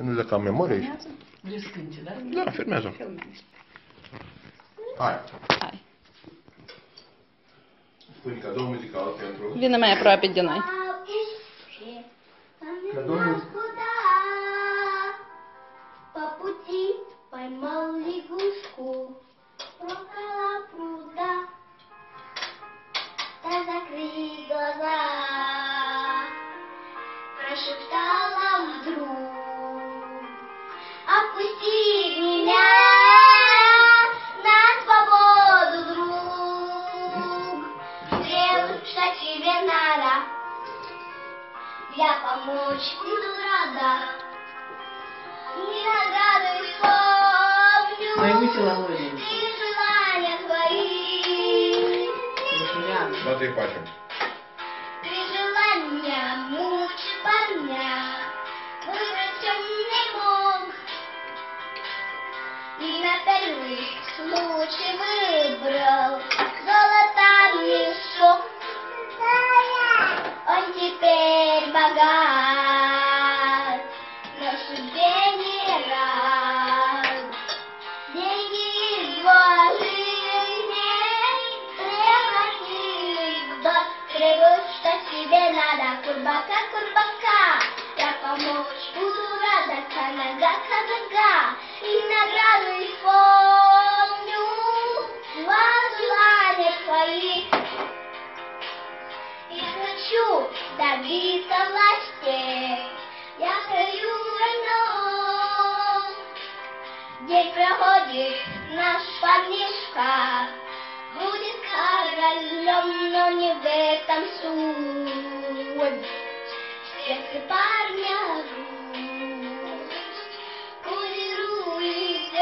E nu dacă am memorie aici. Descânte, da? Da, filmează. Hai. Hai. Spune cadou muzical pentru... Vină mai aproape de noi. Cadou muzical. Куда? По пути поймал лягушку около пруда. Та закрыли глаза, прошептала вдруг. Я помочь буду рада. Не награду исполню. Моему теломорию. И желания твои. Te facem. Три желания мучат парня. Выбрать темный мог. И на первый случай выбрал что тебе надо, курбака, курбака. Я помочь буду рада, канага, канага. И награду исполню два твои. Я хочу добиться власти, День проходит, наш парнишка будет королем, но не в этом суть. Сердце парня грусть, курирует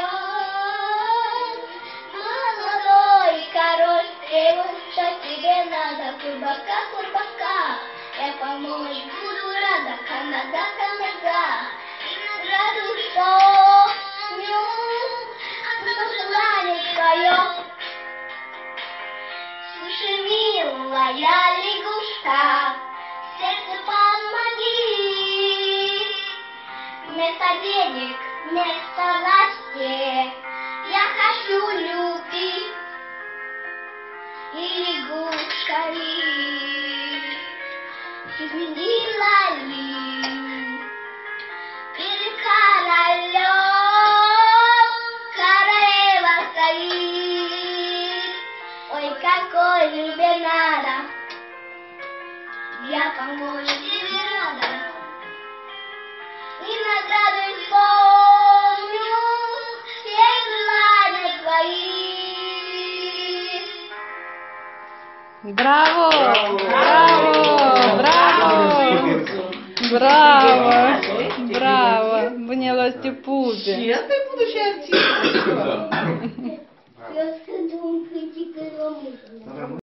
молодой король требует, тебе надо, курбака, курбака. Я помочь буду рада, канада. Твое. Слушай, милая лягушка, сердце помоги. Вместо денег, вместо власти я хочу любить. И лягушка ли изменила ли какой тебе надо, я помочь тебе рада. И награду исполню все желания твои. Браво! Браво! Браво! Браво! Браво! Bunelosти пупи. Честный будущий артист. Я скажу, хоть и